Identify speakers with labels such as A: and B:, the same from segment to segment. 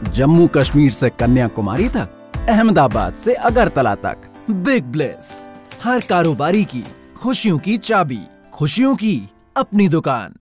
A: जम्मू कश्मीर से कन्याकुमारी तक, अहमदाबाद से अगरतला तक। बिग ब्लेस हर कारोबारी की खुशियों की चाबी, खुशियों की अपनी दुकान।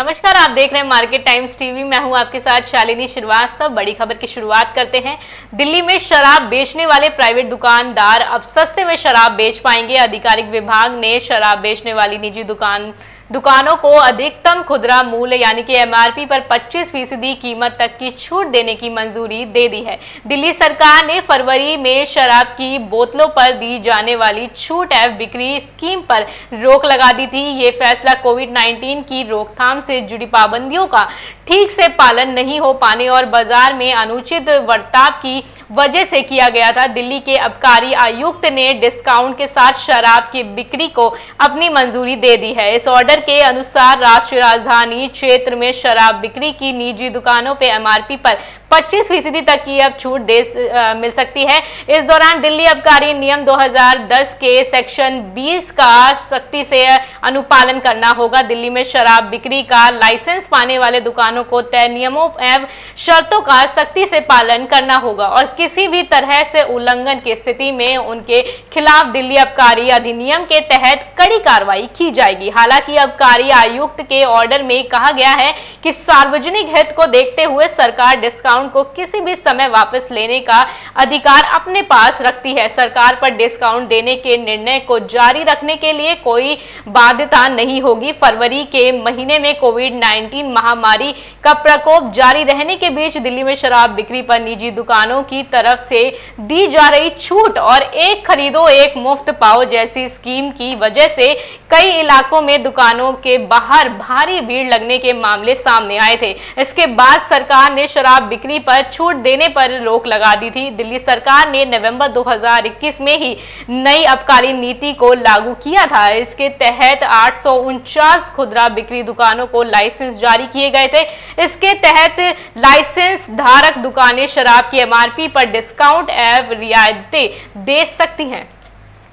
B: नमस्कार, आप देख रहे हैं मार्केट टाइम्स टीवी। मैं हूँ आपके साथ शालिनी श्रीवास्तव। बड़ी खबर की शुरुआत करते हैं। दिल्ली में शराब बेचने वाले प्राइवेट दुकानदार अब सस्ते में शराब बेच पाएँगे। आधिकारिक विभाग ने शराब बेचने वाली निजी दुकान दुकानों को अधिकतम खुदरा मूल्य यानी कि एमआरपी पर 25 फ़ीसदी कीमत तक की छूट देने की मंजूरी दे दी है। दिल्ली सरकार ने फरवरी में शराब की बोतलों पर दी जाने वाली छूट एवं बिक्री स्कीम पर रोक लगा दी थी। ये फैसला कोविड 19 की रोकथाम से जुड़ी पाबंदियों का ठीक से पालन नहीं हो पाने और बाज़ार में अनुचित बर्ताव की वजह से किया गया था। दिल्ली के अबकारी आयुक्त ने डिस्काउंट के साथ शराब की बिक्री को अपनी मंजूरी दे दी है। इस ऑर्डर के अनुसार राष्ट्रीय राजधानी क्षेत्र में शराब बिक्री की निजी दुकानों पर एमआरपी पर 25 फ़ीसदी तक की अब छूट दे मिल सकती है। इस दौरान दिल्ली अबकारी नियम 2010 के सेक्शन 20 का सख्ती से अनुपालन करना होगा। दिल्ली में शराब बिक्री का लाइसेंस पाने वाले दुकानों को तय नियमों एवं शर्तों का सख्ती से पालन करना होगा और किसी भी तरह से उल्लंघन की स्थिति में उनके खिलाफ दिल्ली अबकारी अधिनियम के तहत कड़ी कार्रवाई की जाएगी। हालाँकि अबकारी आयुक्त के ऑर्डर में कहा गया है कि सार्वजनिक हित को देखते हुए सरकार डिस्काउंट डिस्काउंट को किसी भी समय वापस लेने का अधिकार अपने पास रखती है। सरकार पर डिस्काउंट देने के निर्णय को जारी रखने के लिए कोई बाध्यता नहीं होगी। फरवरी के महीने में कोविड 19 महामारी का प्रकोप जारी रहने के बीच दिल्ली में शराब बिक्री पर निजी दुकानों की तरफ़ से दी जा रही छूट और एक खरीदो एक मुफ़्त पाओ जैसी स्कीम की वजह से कई इलाकों में दुकानों के बाहर भारी भीड़ लगने के मामले सामने आए थे। इसके बाद सरकार ने शराब बिक्री पर छूट देने पर रोक लगा दी थी। दिल्ली सरकार ने नवंबर 2021 में ही नई आबकारी नीति को लागू किया था। इसके तहत आठ सौ उनचास खुदरा बिक्री दुकानों को लाइसेंस जारी किए गए थे। इसके तहत लाइसेंस धारक दुकानें शराब की एमआरपी पर डिस्काउंट एवं रियायतें दे सकती हैं।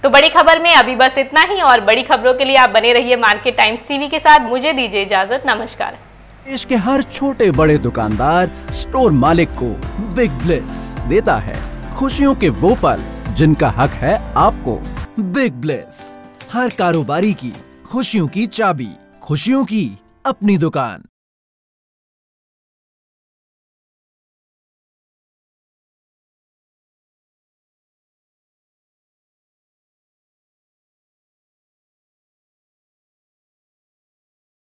B: तो बड़ी खबर में अभी बस इतना ही, और बड़ी खबरों के लिए आप बने रहिए मार्केट टाइम्स टीवी के साथ। मुझे दीजिए इजाज़त, नमस्कार।
A: देश के हर छोटे बड़े दुकानदार, स्टोर मालिक को बिग ब्लेस देता है। खुशियों के वो पल, जिनका हक है आपको। बिग ब्लेस, हर कारोबारी की खुशियों की चाबी, खुशियों की अपनी दुकान।